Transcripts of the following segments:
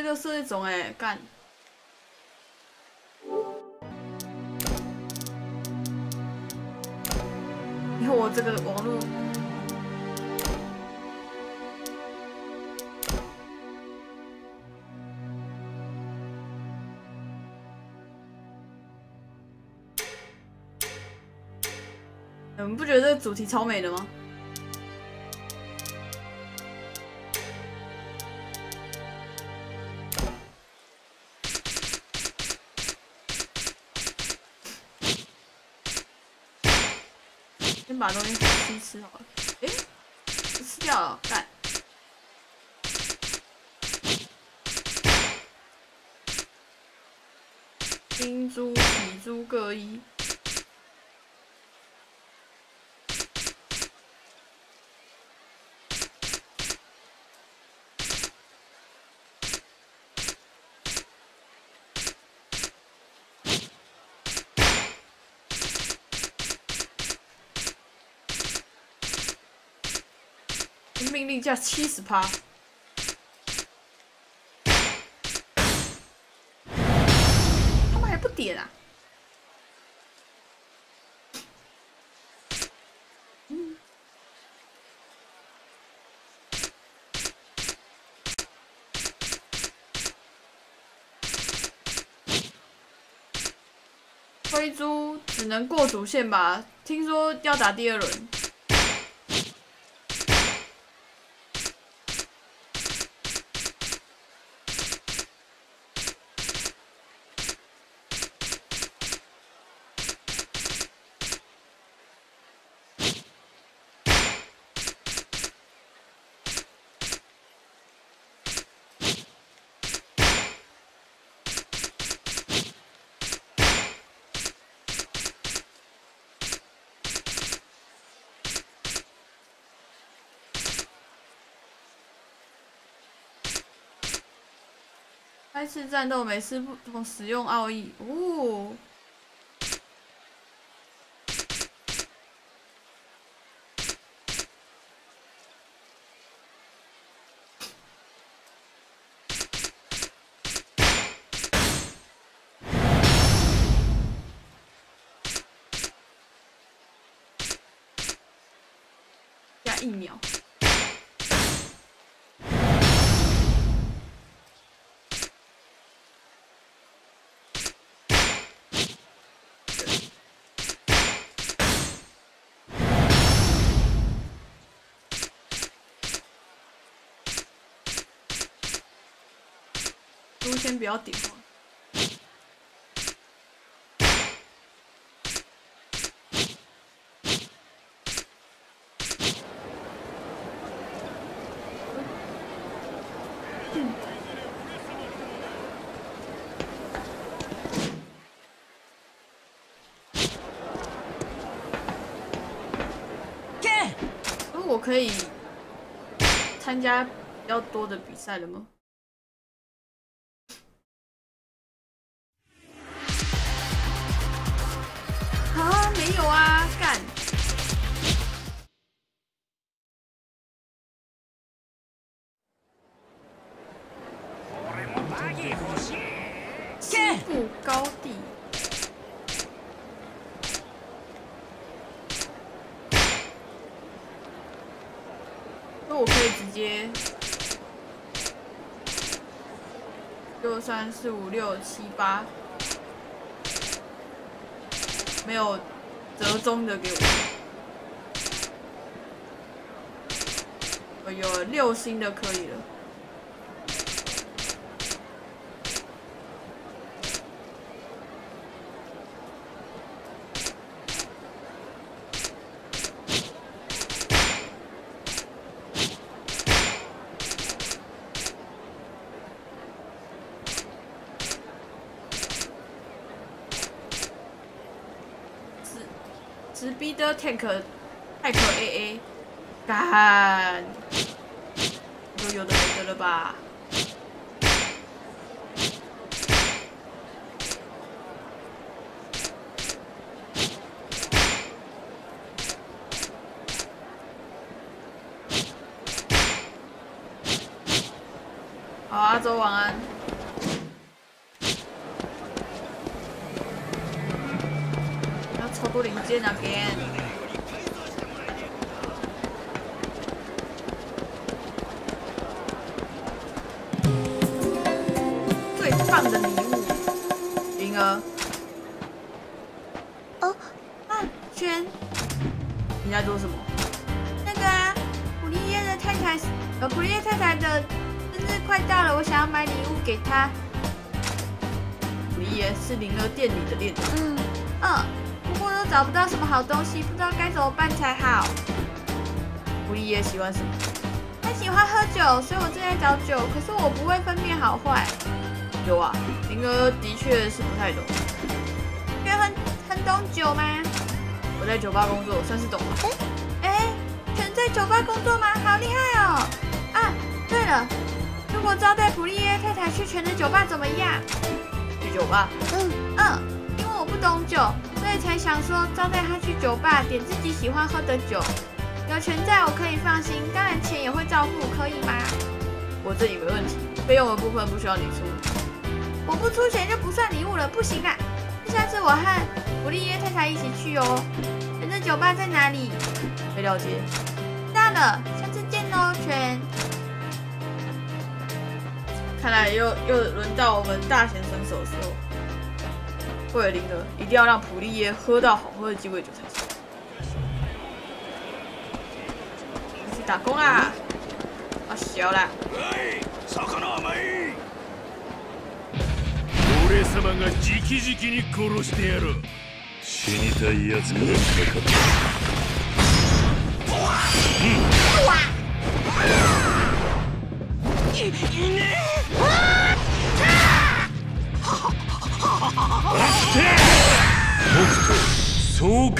被这射那种哎，干！你看我这个网络。你们不觉得这个主题超美的吗？把东西先吃好了。哎，吃掉了，干！金猪、皮猪各一。命令价七十趴，他们还不点啊？嗯，灰猪只能过主线吧？听说要打第二轮。开始战斗，每次不同使用奥义。哦，加一秒。先不要点话。如果可以参加比较多的比赛了吗？那我可以直接六三四五六七八，没有。折中的给我，哎呦六星的可以了。的 tank 太可 AA，干，都有的没的了吧？好，阿周晚安。超多零件啊边。最棒的礼物，灵儿。哦，啊，圈，你在做什么？那个啊，普利耶的太太，呃，普利耶太太的生日快到了，我想要买礼物给她。普利耶是灵儿店里的店长。嗯，嗯，找不到什么好东西，不知道该怎么办才好。普利耶喜欢什么？他喜欢喝酒，所以我正在找酒，可是我不会分辨好坏。有啊，灵儿的确是不太懂。因为很很懂酒吗？我在酒吧工作，算是懂吧。哎，全在酒吧工作吗？好厉害哦！啊，对了，如果招待普利耶太太去全的酒吧怎么样？去酒吧？嗯嗯，因为我不懂酒，所以才想说招待他去酒吧，点自己喜欢喝的酒。有权在，我可以放心，当然钱也会照付，可以吗？我这里没问题，费用的部分不需要你出。我不出钱就不算礼物了，不行啊！下次我和福利耶太太一起去哦。人的酒吧在哪里？没了解。到了，下次见喽，全。看来又又轮到我们大显身手的时候。为了灵儿，一定要让普利耶喝到好喝的鸡尾酒才行。去打工啦！啊，小啦。魚め俺様が直々に殺してやる死にたい奴がかかったい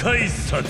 総海杀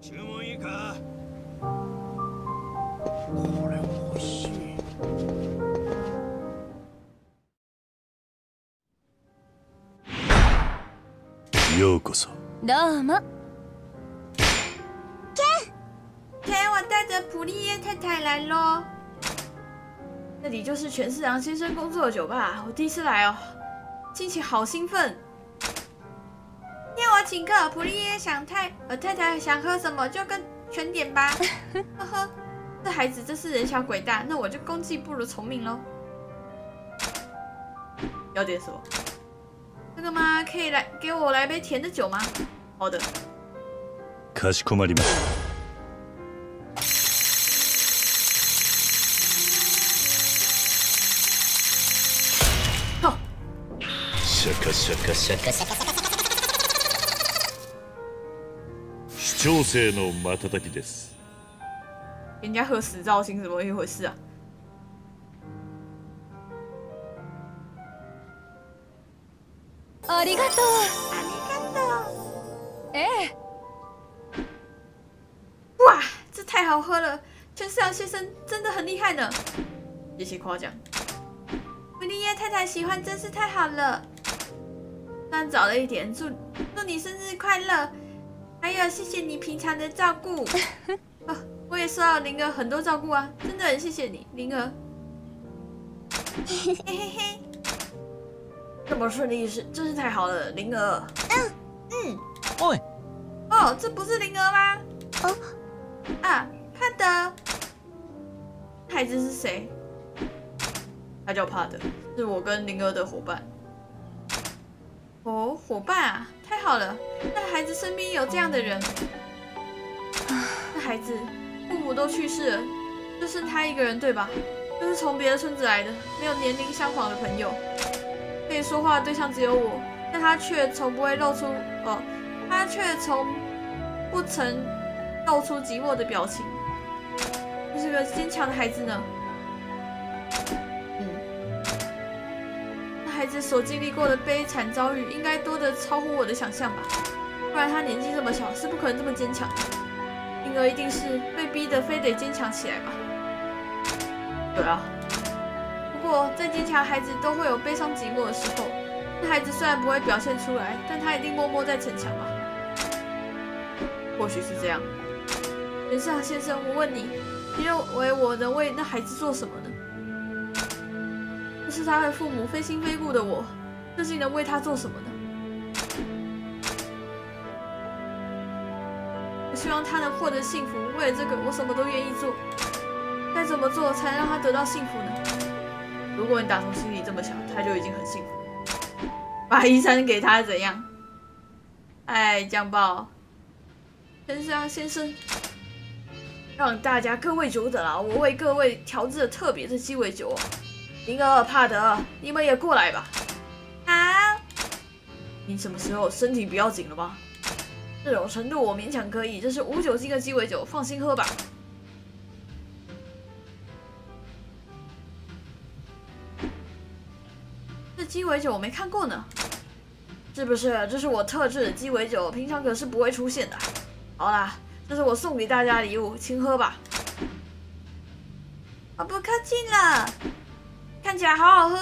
注文いいかこれ欲しいようこそどうも。天，我带着普利耶太太来喽。这里就是全市郎先生工作的酒吧，我第一次来哦，心情好兴奋。 念我请客，普利耶想太呃太太想喝什么就跟全点吧。呵呵，这孩子真是人小鬼大，那我就公技不如从命喽。要点什么？这个吗？可以来给我来杯甜的酒吗？好的。かしこまりました好，シャカシャカシャカ視 聴生の瞬きです人家喝死造型怎么一回事啊？ありがとう。ありがとええ。う。哇，这太好喝了！全市郎先生真的很厉害呢，谢谢夸奖。维利耶太太喜欢真是太好了。虽然早了一点，祝祝你生日快乐， 还有谢谢你平常的照顾。啊，我也受到灵儿很多照顾啊，真的很谢谢你，灵儿。嘿嘿嘿，这么顺利是真是太好了，灵儿。嗯嗯。おい哦，这不是灵儿吗？哦，啊，帕德，孩子是谁？他叫帕德，是我跟灵儿的伙伴。哦，伙伴啊，太好了那孩子身边有这样的人那孩子父母都去世了就剩他一个人对吧？都是从别的村子来的没有年龄相仿的朋友。可以说话的对象只有我但他却从不会露出哦他却从不曾露出寂寞的表情。这是个坚强的孩子呢？子所经历过的悲惨遭遇，应该多得超乎我的想象吧。不然他年纪这么小，是不可能这么坚强的。婴儿一定是被逼得非得坚强起来吧？对啊。不过再坚强，孩子都会有悲伤寂寞的时候。那孩子虽然不会表现出来，但他一定默默在逞强吧？或许是这样。袁尚先生，我问你，你认为我能为那孩子做什么呢？是他的父母非亲非故的我，自己能为他做什么呢？我希望他能获得幸福，为了这个，我什么都愿意做。该怎么做才能让他得到幸福呢？如果你打从心里这么想，他就已经很幸福。把遗产给他怎样？哎，江爆，陈生先生，让大家各位久等了，我为各位调制了特别的鸡尾酒、啊。林哥帕德你们也过来吧。啊你什么时候身体不要紧了吧？这种程度我勉强可以这是无酒精的鸡尾酒放心喝吧。这鸡尾酒我没看过呢。是不是？这是我特制的鸡尾酒平常可是不会出现的。好啦这是我送给大家的礼物请喝吧。我不客气了。看起来好好喝。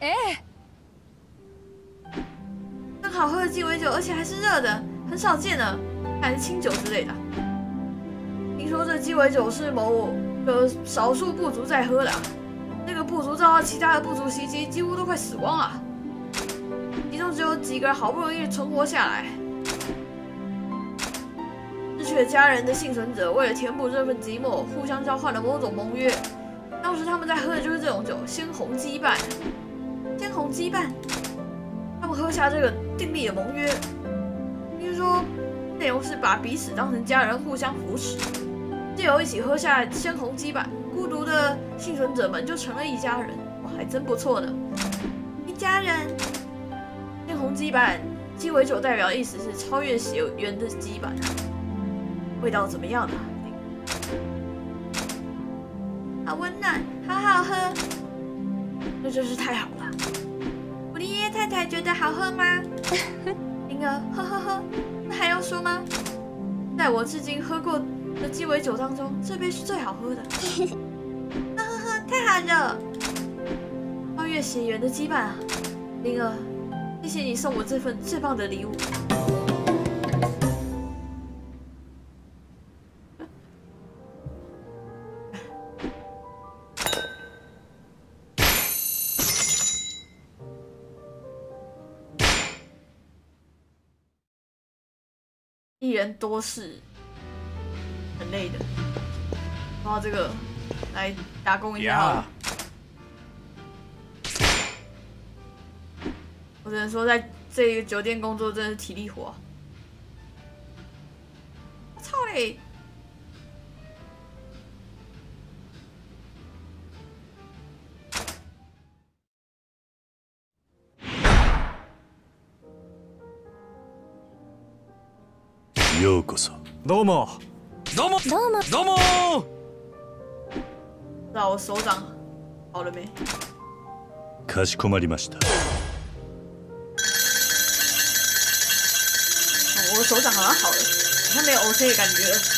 哎、欸，那好喝的鸡尾酒，而且还是热的，很少见呢，还是清酒之类的。听说这鸡尾酒是某个少数部族在喝的，那个部族遭到其他的部族袭击，几乎都快死光了，其中只有几个人好不容易存活下来。家人的幸存者为了填补这份寂寞，互相交换了某种盟约。当时他们在喝的就是这种酒——鲜红羁绊。鲜红羁绊，他们喝下这个订立的盟约。听说内容是把彼此当成家人，互相扶持。队友一起喝下鲜红羁绊，孤独的幸存者们就成了一家人。哇，还真不错呢！一家人，鲜红羁绊鸡尾酒代表意思是超越血缘的羁绊。味道怎么样呢？好温暖，好好喝，那真是太好了。我的爷爷太太觉得好喝吗？灵儿，呵呵呵，那还用说吗？在我至今喝过的鸡尾酒当中，这杯是最好喝的。那呵呵，太好了。跨越血缘的羁绊啊，灵儿，谢谢你送我这份最棒的礼物。多事很累的。然后这个来打工一下好我只能说在这个酒店工作真的是体力活。我操嘞ようこそ。どうも。どうも。どうも。どうも。那我手掌好了没かしこまりました。我手掌好像好了好像没有 OK 感觉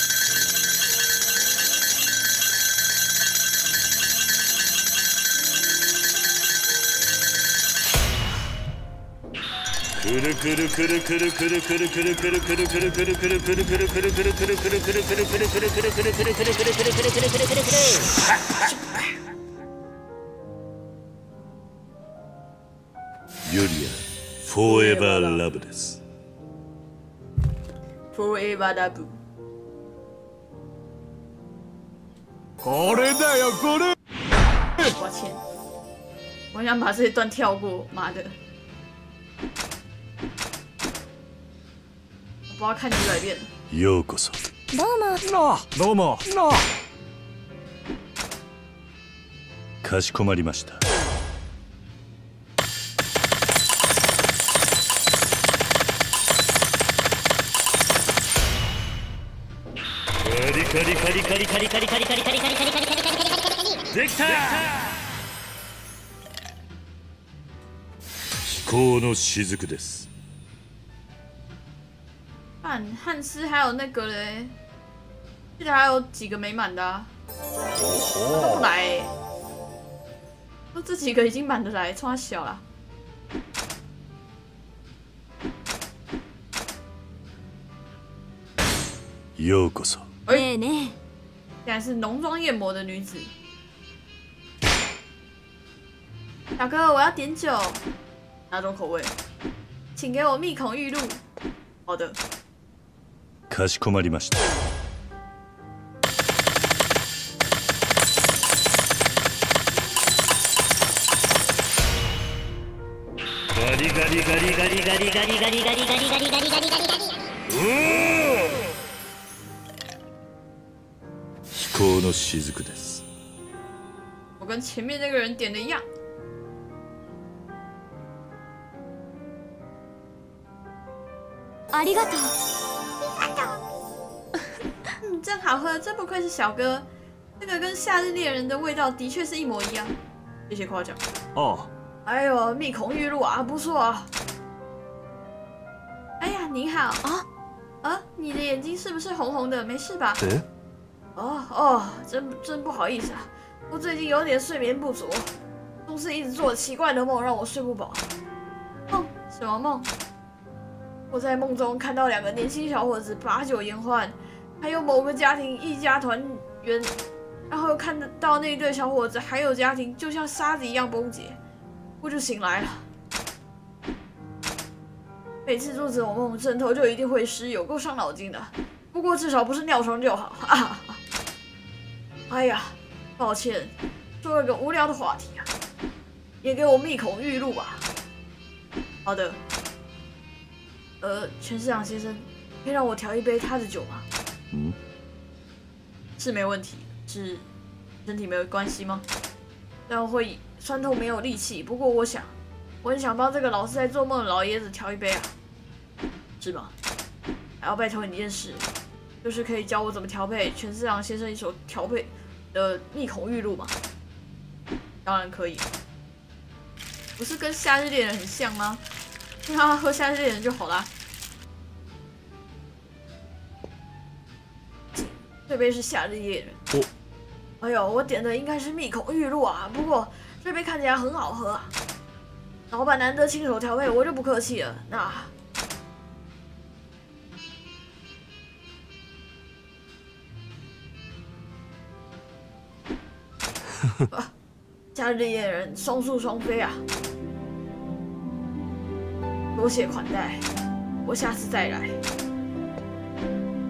Yuria, forever love us. Forever love. 这个呀，这个。抱歉，我想把这一段跳过。妈的。不知道看几百遍。ようこそどうもなあかしこまりました。カリカリカリカリカリカリカリカリカリカリカリカリカリカリカリカリカリできた飛行の雫です汉汉斯还有那个嘞，记得还有几个没满的、啊，都不来、欸。那这几个已经满的来，冲他小了。ようこそ哎、ねえね现在是浓妆艳抹的女子。小哥，我要点酒，哪种口味？请给我密孔玉露。好的。 かしこまりましたガリガリガリガリガリガリガリガリガリガリガリガリガリガリガリ飛行の雫です我跟前面那个人点的一样。ありがとう，好喝，真不愧是小哥。这个跟夏日猎人的味道的确是一模一样。谢谢夸奖。哦哎呦，密孔玉露啊，不错啊。哎呀，你好啊啊，你的眼睛是不是红红的？没事吧？嗯哦哦，真真不好意思啊，我最近有点睡眠不足，总是一直做奇怪的梦，让我睡不饱。梦？什么梦？我在梦中看到两个年轻小伙子把酒言欢，还有某个家庭一家团圆，然后又看到那对小伙子还有家庭就像沙子一样崩解，我就醒来了。每次做这种梦，枕头就一定会湿，有够伤脑筋的。不过至少不是尿床就好。哈哈。哎呀，抱歉，说了个无聊的话题啊，也给我密孔玉露吧。好的。呃，全市长先生，可以让我调一杯他的酒吗？嗯是没问题，是身体没有关系吗？但我会酸痛没有力气，不过我想，我很想帮这个老是在做梦的老爷子调一杯啊，是吗？还要拜托你一件事，就是可以教我怎么调配全市长先生一手调配的蜜孔玉露吗？当然可以，不是跟夏日恋人很像吗？让他喝夏日恋人就好啦。这杯是夏日夜人。哦哎呦，我点的应该是蜜孔玉露啊，不过这杯看起来很好喝啊。老板难得亲手调配，我就不客气了。那啊夏日夜人双宿双飞啊！多谢款待，我下次再来。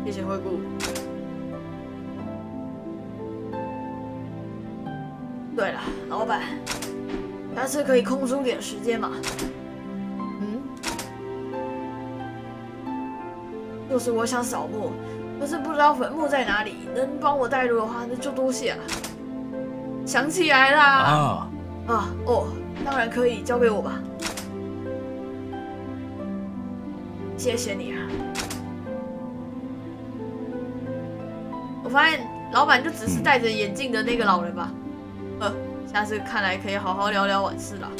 谢谢惠顾。对了，老板，下次可以空出点时间嘛？嗯，就是我想扫墓，可是不知道坟墓在哪里，能帮我带路的话，那就多谢了。想起来啦！あ啊哦，当然可以，交给我吧。谢谢你啊！我发现老板就只是戴着眼镜的那个老人吧。呃，下次看来可以好好聊聊往事了。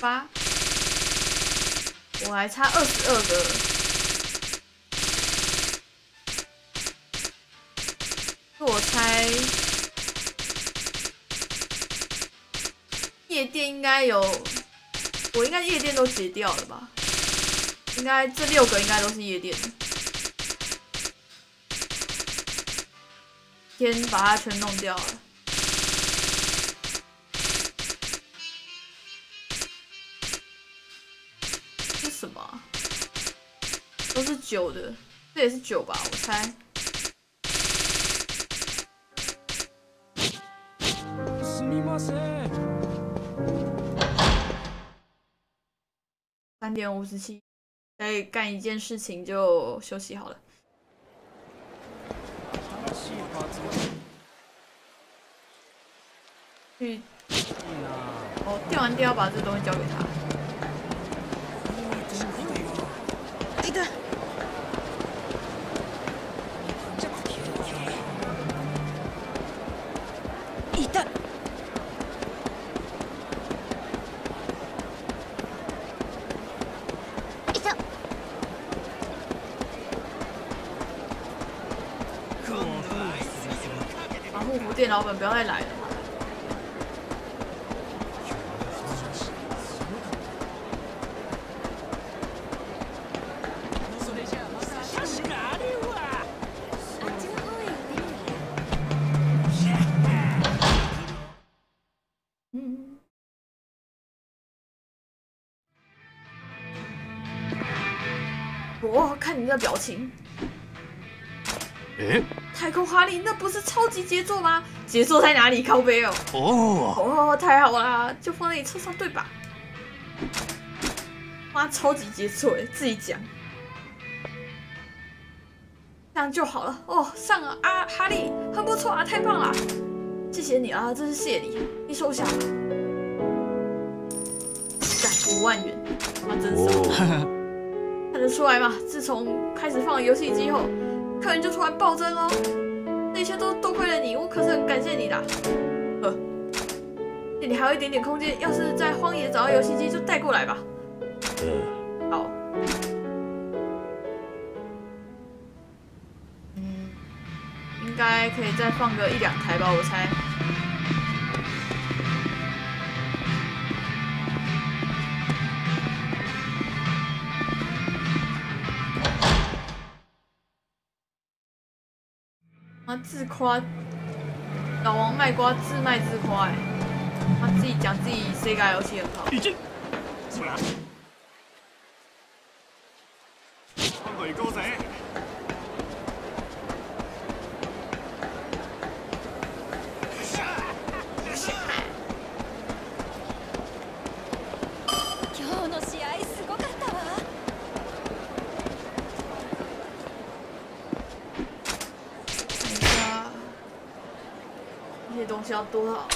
八，我还差二十二个。该有我应该夜店都截掉了吧？应该这六个应该都是夜店。先把它全弄掉了。这什么都是酒的这也是酒吧我猜。点五十七，再干一件事情就休息好了。去，哦，电完电要把这东西交给他。不要再来了。嗯。我看你的表情，え太空哈利，那不是超级杰作吗？杰作在哪里？靠背哦。おお哦，太好啦，就放在你车上对吧？妈，超级杰作哎，自己讲，这样就好了哦。上了啊，哈利，很不错啊，太棒了，谢谢你啊，这是谢礼，你收下吧。干五万元，妈真お是。お看得出来嘛，自从开始放游戏机后， 客人就突然暴增哦。这一切都多亏了你，我可是很感谢你的。呃，那你还有一点点空间，要是在荒野找到游戏机就带过来吧。好。嗯，应该可以再放个一两台吧，我猜。自夸，老王卖瓜，自卖自夸，哎，他自己讲自己 Sega 游戏很好。いけ今度多少？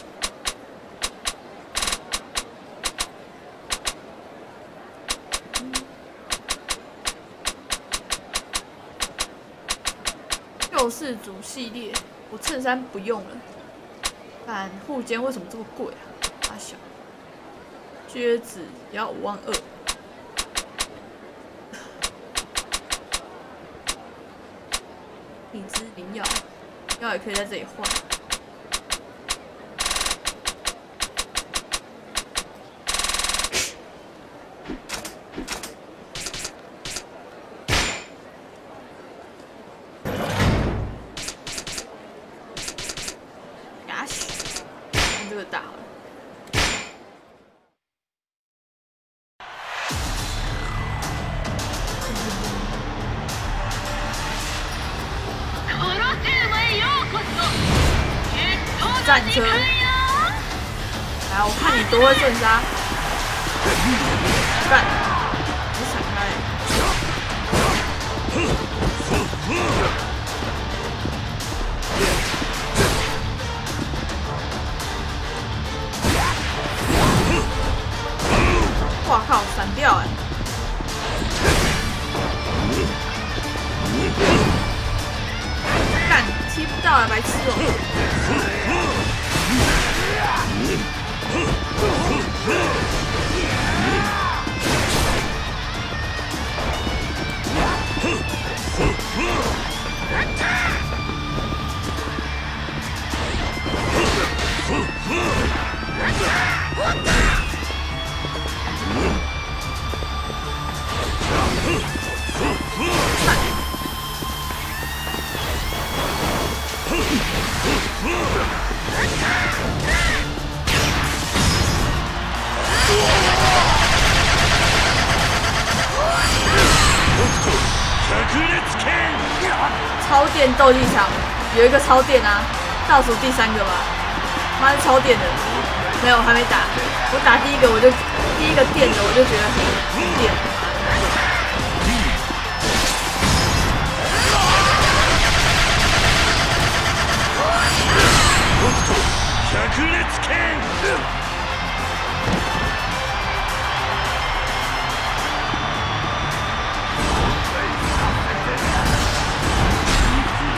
救世主系列，我衬衫不用了。但护肩为什么这么贵啊？大小，靴子要五万二。一支灵药，药也可以在这里换。车，来，我看你多会顺杀。超电斗技场有一个超电啊，倒数第三个吧，妈是超电的，没有还没打，我打第一个我就第一个电的我就觉得很电。百裂剣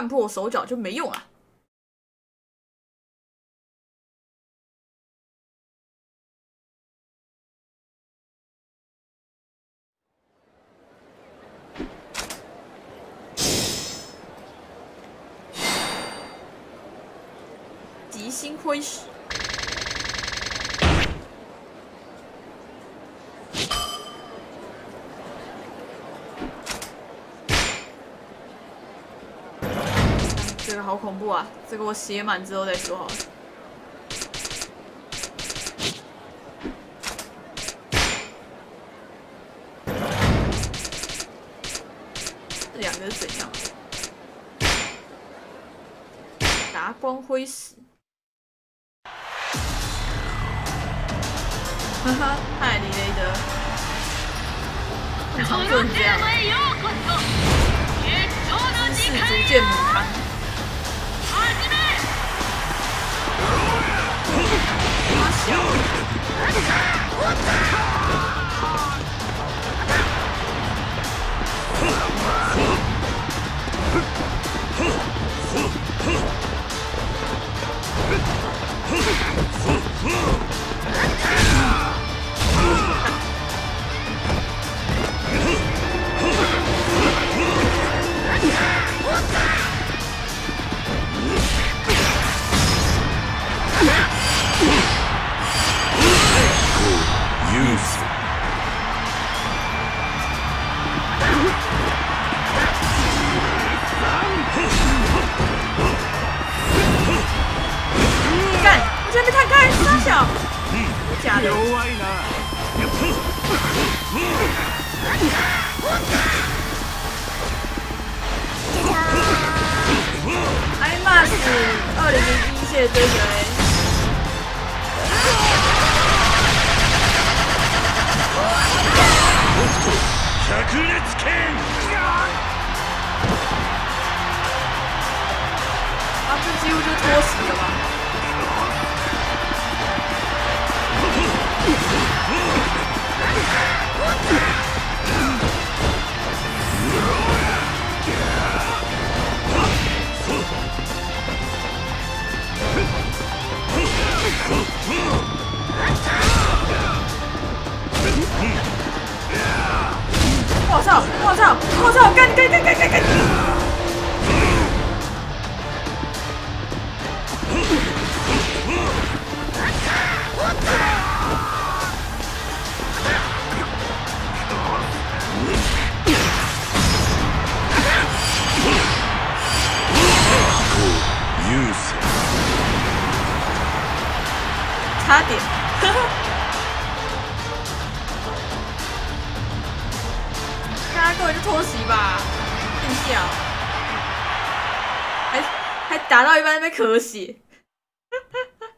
看破手脚就没用啊！吉星辉石。这个好恐怖啊！这个我写满之后再说好。两个是怎样？达光辉。到底是机械追求 A。百这几乎就拖死了吧？卧槽！卧槽！卧槽！干干干干干！差点。大家各位就偷袭吧见笑。还还打到一半被咳血。哈哈哈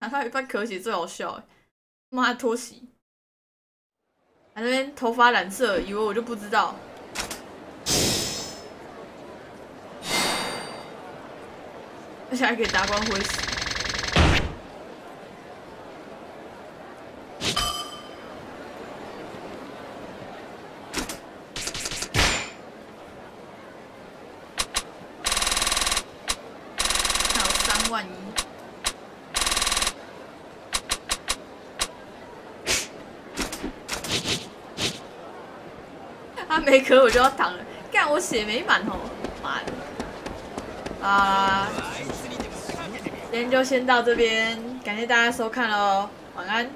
打到一半咳血最好笑了妈的偷袭。还那边头发染色，以为我就不知道。而且还可以打光辉死。还有三万一。他没咳我就要躺了，干我血没满哦，妈的！啊，今天就先到这边，感谢大家收看喽，晚安。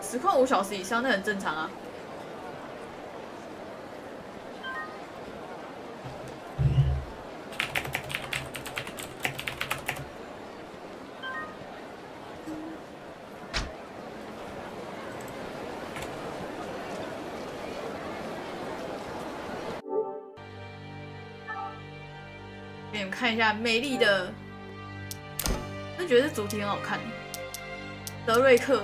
实况五小时以上，那很正常啊。看一下美丽的，真觉得这主题很好看。德瑞克，